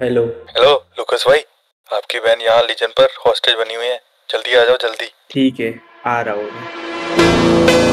Hello hello Lucas भाई। आपकी बहन यहाँ लीजन पर हॉस्टेज बनी हुई है। जल्दी आ जाओ जल्दी। ठीक है आ रहा हूँ